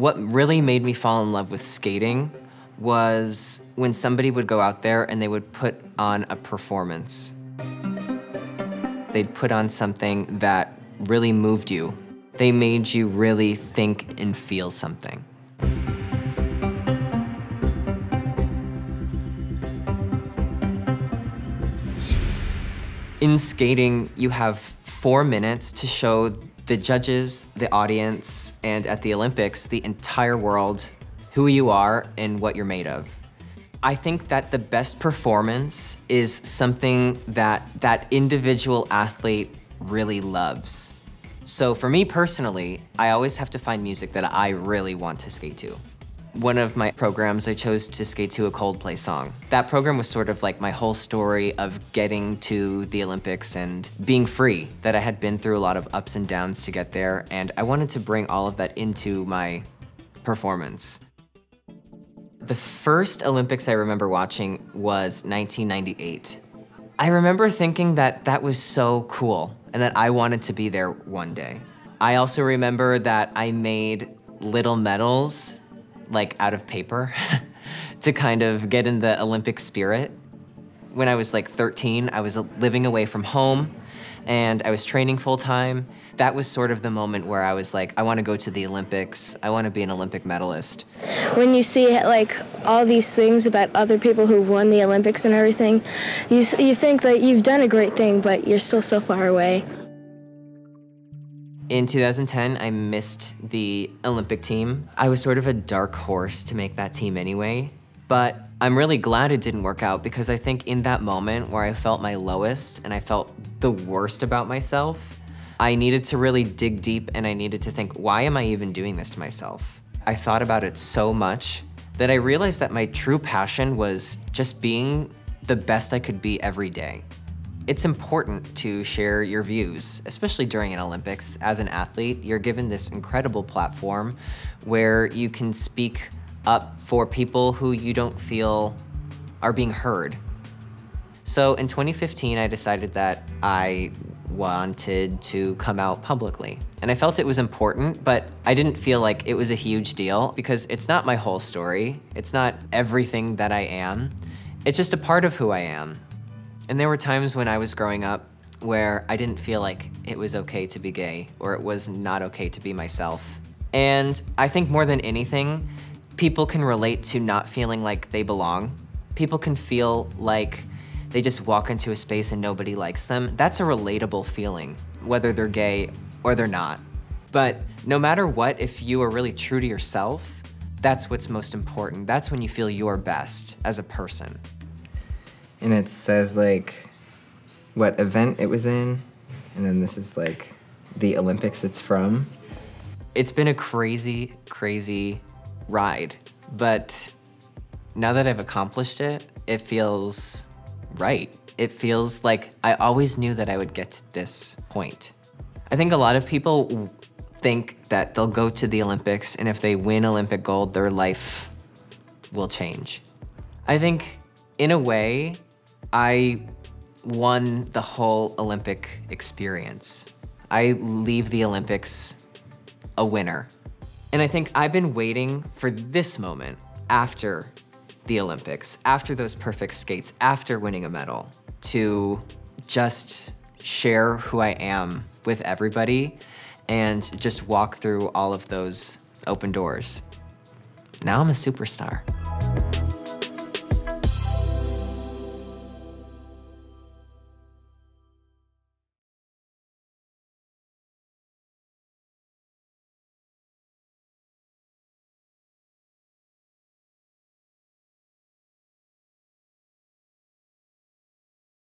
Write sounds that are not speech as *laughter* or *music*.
What really made me fall in love with skating was when somebody would go out there and they would put on a performance. They'd put on something that really moved you. They made you really think and feel something. In skating, you have four minutes to show the judges, the audience, and at the Olympics, the entire world, who you are and what you're made of. I think that the best performance is something that that individual athlete really loves. So for me personally, I always have to find music that I really want to skate to. One of my programs, I chose to skate to a Coldplay song. That program was sort of like my whole story of getting to the Olympics and being free, that I had been through a lot of ups and downs to get there, and I wanted to bring all of that into my performance. The first Olympics I remember watching was 1998. I remember thinking that that was so cool and that I wanted to be there one day. I also remember that I made little medals like out of paper *laughs* to kind of get in the Olympic spirit. When I was like 13, I was living away from home and I was training full time. That was sort of the moment where I was like, I want to go to the Olympics. I want to be an Olympic medalist. When you see like all these things about other people who won the Olympics and everything, you you think that you've done a great thing, but you're still so far away. In 2010, I missed the Olympic team. I was sort of a dark horse to make that team anyway, but I'm really glad it didn't work out because I think in that moment where I felt my lowest and I felt the worst about myself, I needed to really dig deep and I needed to think, why am I even doing this to myself? I thought about it so much that I realized that my true passion was just being the best I could be every day. It's important to share your views, especially during an Olympics. As an athlete, you're given this incredible platform where you can speak up for people who you don't feel are being heard. So in 2015, I decided that I wanted to come out publicly. And I felt it was important, but I didn't feel like it was a huge deal because it's not my whole story. It's not everything that I am. It's just a part of who I am. And there were times when I was growing up where I didn't feel like it was okay to be gay or it was not okay to be myself. And I think more than anything, people can relate to not feeling like they belong. People can feel like they just walk into a space and nobody likes them. That's a relatable feeling, whether they're gay or they're not. But no matter what, if you are really true to yourself, that's what's most important. That's when you feel your best as a person and it says like what event it was in, and then this is like the Olympics it's from. It's been a crazy, crazy ride, but now that I've accomplished it, it feels right. It feels like I always knew that I would get to this point. I think a lot of people think that they'll go to the Olympics and if they win Olympic gold, their life will change. I think in a way, I won the whole Olympic experience. I leave the Olympics a winner. And I think I've been waiting for this moment after the Olympics, after those perfect skates, after winning a medal, to just share who I am with everybody and just walk through all of those open doors. Now I'm a superstar.